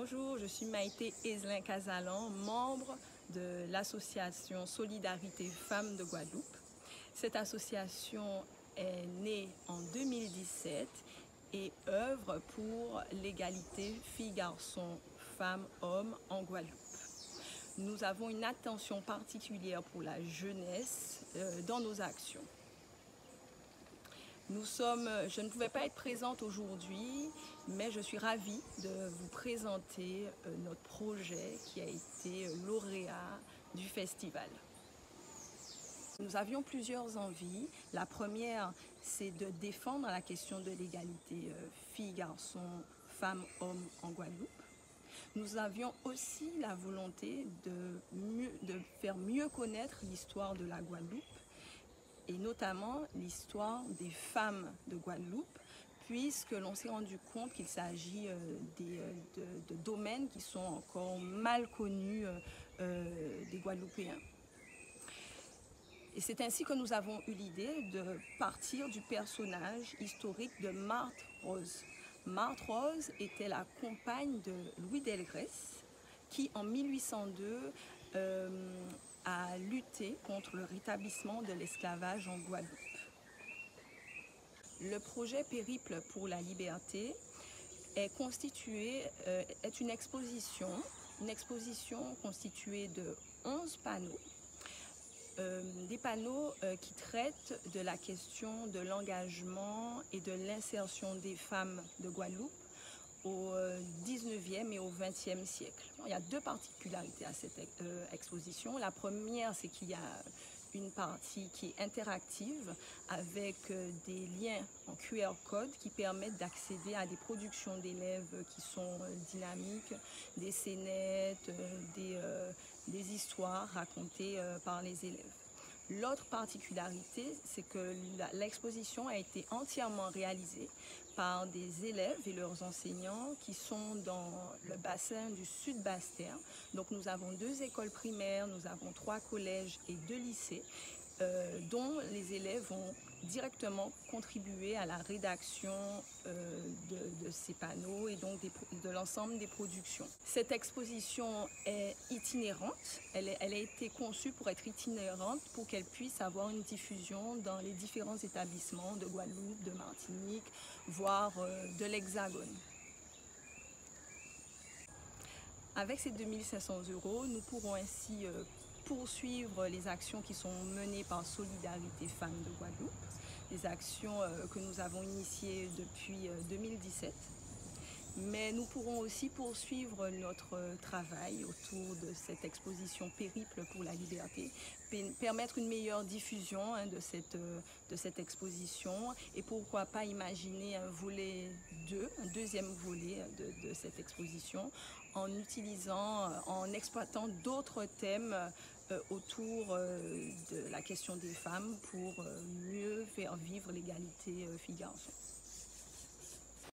Bonjour, je suis Maïté Eslin Casalan, membre de l'association Solidarité Femmes de Guadeloupe. Cette association est née en 2017 et œuvre pour l'égalité filles-garçons, femmes-hommes en Guadeloupe. Nous avons une attention particulière pour la jeunesse euh, dans nos actions. Nous sommes, je ne pouvais pas être présente aujourd'hui, mais je suis ravie de vous présenter euh, notre projet qui a été euh, lauréat du festival. Nous avions plusieurs envies. La première, c'est de défendre la question de l'égalité euh, filles-garçons, femmes-hommes en Guadeloupe. Nous avions aussi la volonté de, de faire mieux connaître l'histoire de la Guadeloupe et notamment l'histoire des femmes de Guadeloupe, puisque l'on s'est rendu compte qu'il s'agit euh, euh, de, domaines qui sont encore mal connus euh, des Guadeloupéens. Et c'est ainsi que nous avons eu l'idée de partir du personnage historique de Marthe Rose. Marthe Rose était la compagne de Louis Delgrès, qui en 1802 euh, à lutter contre le rétablissement de l'esclavage en Guadeloupe. Le projet Périple pour la liberté est constitué, euh, est une exposition, une exposition constituée de 11 panneaux, euh, des panneaux euh, qui traitent de la question de l'engagement et de l'insertion des femmes de Guadeloupe au 19e et au 20e siècle. Il y a deux particularités à cette euh, exposition. La première, c'est qu'il y a une partie qui est interactive avec euh, des liens en QR code qui permettent d'accéder à des productions d'élèves qui sont euh, dynamiques, des scénettes, des, des histoires racontées par les élèves. L'autre particularité, c'est que l'exposition a été entièrement réalisée par des élèves et leurs enseignants qui sont dans le bassin du sud Basse-Terre. Donc nous avons deux écoles primaires, nous avons trois collèges et deux lycées euh, dont les élèves ont directement contribué à la rédaction euh, de, ces panneaux et donc de l'ensemble des productions. Cette exposition est itinérante, elle, a été conçue pour être itinérante pour qu'elle puisse avoir une diffusion dans les différents établissements de Guadeloupe, de Martinique, voire euh, de l'Hexagone. Avec ces 2500 euros, nous pourrons ainsi poursuivre les actions qui sont menées par Solidarité Femmes de Guadeloupe, des actions euh, que nous avons initiées depuis 2017. Mais nous pourrons aussi poursuivre notre travail autour de cette exposition Périple pour la liberté, permettre une meilleure diffusion hein, de, cette, de cette exposition et pourquoi pas imaginer un volet 2, un deuxième volet de, de cette exposition en utilisant, en exploitant d'autres thèmes euh, autour euh, de la question des femmes pour euh, mieux faire vivre l'égalité filles-garçons.